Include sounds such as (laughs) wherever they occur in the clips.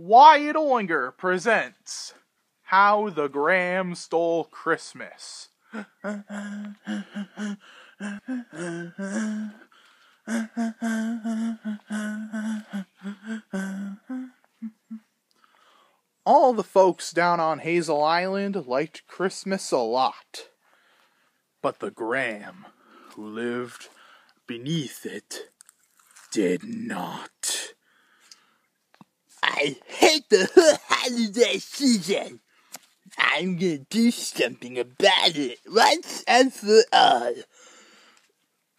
Wyatt Olinger presents How the Graham Stole Christmas. All the folks down on Hazel Island liked Christmas a lot. But the Graham, who lived beneath it, did not. I hate the holiday season. I'm gonna do something about it once and for all.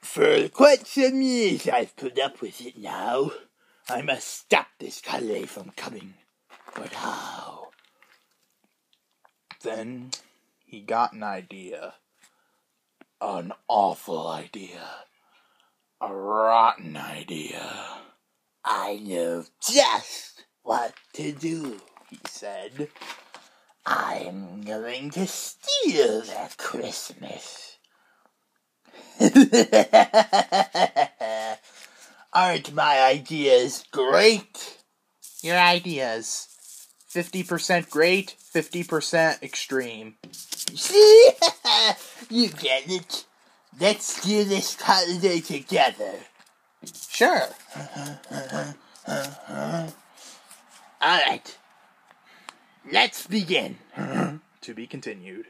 For quite some years I've put up with it now. I must stop this holiday from coming. But how? Then he got an idea. An awful idea. A rotten idea. I know just what to do, he said. I'm going to steal that Christmas. (laughs) Aren't my ideas great? Your ideas 50% great, 50% extreme. See? (laughs) you get it. Let's do this holiday together. Sure. (laughs) Alright. Let's begin. (laughs) To be continued.